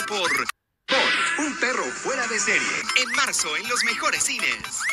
por Por un perro fuera de serie. En marzo en los mejores cines.